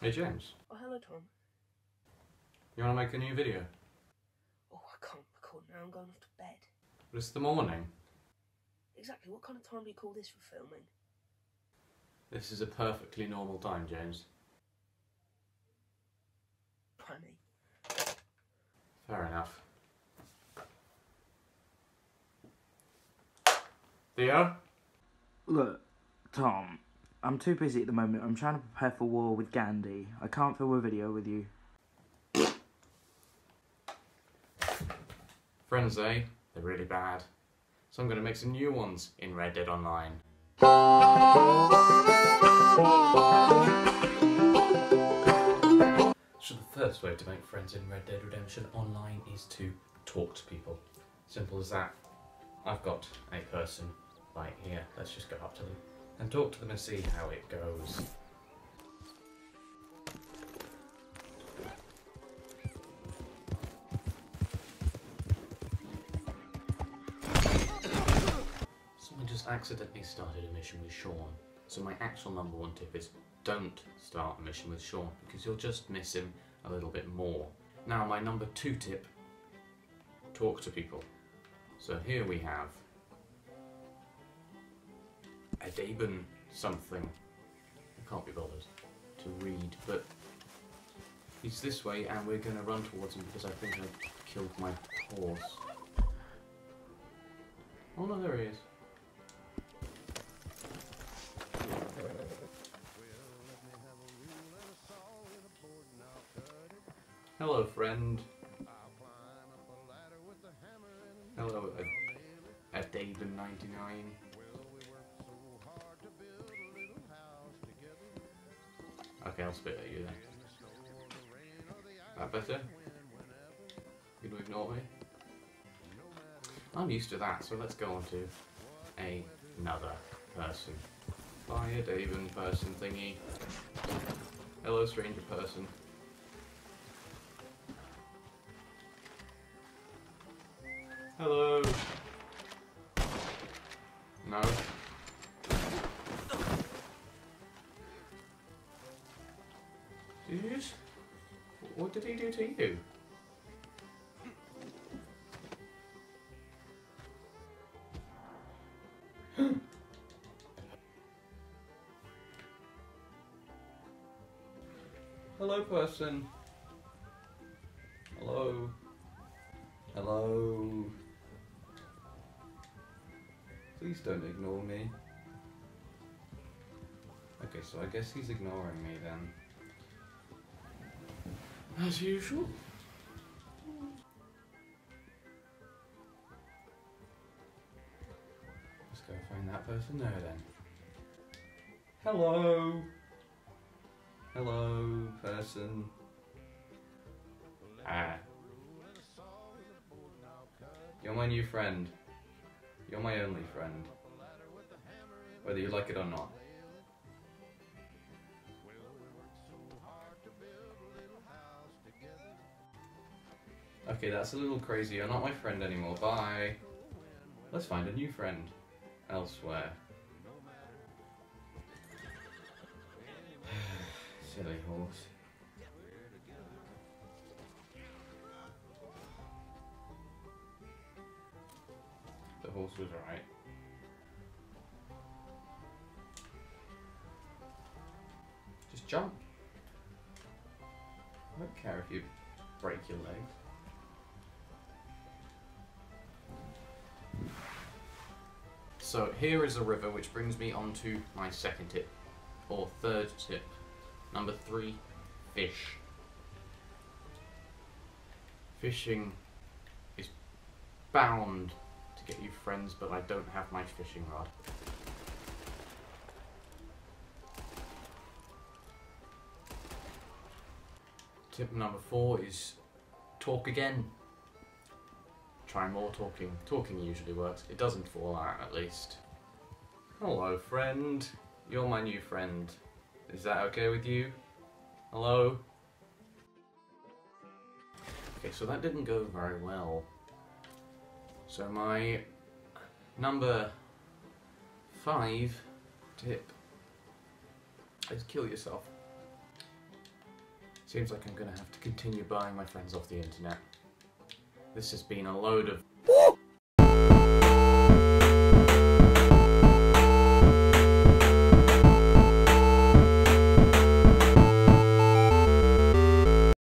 Hey James, Oh, hello, Tom. you want to make a new video? Oh, I can't record now. I'm going off to bed. But it's the morning. Exactly. What kind of time do you call this for filming? This is a perfectly normal time, James. Pranny. Fair enough. Theo? Look, Tom, I'm too busy at the moment. I'm trying to prepare for war with Gandhi. I can't film a video with you. Friends, eh? They're really bad. So I'm going to make some new ones in Red Dead Online. So the first way to make friends in Red Dead Redemption Online is to talk to people. Simple as that. I've got a person right here. Let's just go up to them and talk to them and see how it goes. Someone just accidentally started a mission with Sean. So my actual number one tip is don't start a mission with Sean because you'll just miss him a little bit more. Now my number two tip, talk to people. So here we have Edaben something. I can't be bothered to read, but he's this way and we're going to run towards him because I think I killed my horse. Oh no, there he is. Hello, friend. Hello, Adaban99. Okay, I'll spit at you then. That better? You gonna ignore me? I'm used to that, so let's go on to another person. Fire Daven person thingy. Hello, stranger person. Hello. No. What did he do to you? Hello, person. Hello. Hello. Please don't ignore me. Okay, so I guess he's ignoring me then. As usual. Let's go find that person there then. Hello. Hello, person. Ah. You're my new friend. You're my only friend. Whether you like it or not. Okay, that's a little crazy. You're not my friend anymore. Bye. Let's find a new friend elsewhere. Silly horse. The horse was alright. Just jump. I don't care if you break your legs. So here is a river which brings me on to my second tip, or third tip. Number three, fish. Fishing is bound to get you friends, but I don't have my fishing rod. Tip number four is talk again. Try more talking. Talking usually works. It doesn't fall out at least. Hello, friend. You're my new friend. Is that okay with you? Hello? Okay, so that didn't go very well. So my number five tip is kill yourself. Seems like I'm gonna have to continue buying my friends off the internet. This has been a load of